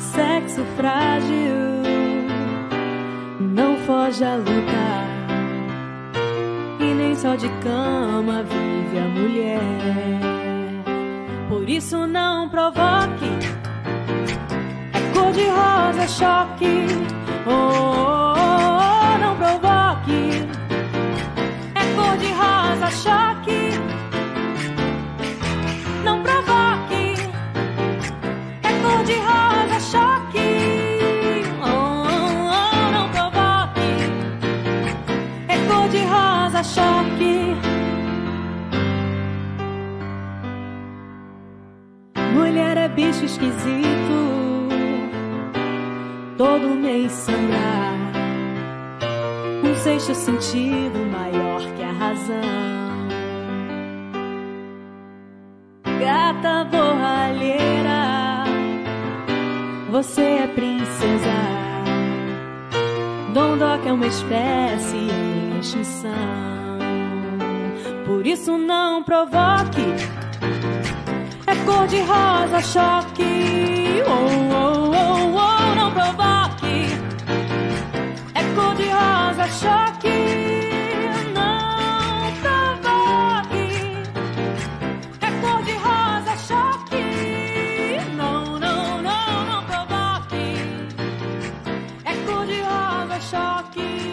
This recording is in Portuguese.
Sexo frágil, não foge à luta. E nem só de cama vive a mulher. Por isso não provoque. É cor de rosa choque. Oh, oh, oh, não provoque. É cor de rosa choque. Não provoque. É cor de rosa de rosa choque. Mulher é bicho esquisito. Todo mês sangrar. Um sexto sentido maior que a razão. Gata borralheira, você é princesa. Dondoca é uma espécie extinção. Por isso não provoque. É cor de rosa choque. Oh, oh, oh, oh, não provoque. É cor de rosa choque. Não provoque. É cor de rosa choque. Não, não, não, não provoque. É cor de rosa choque.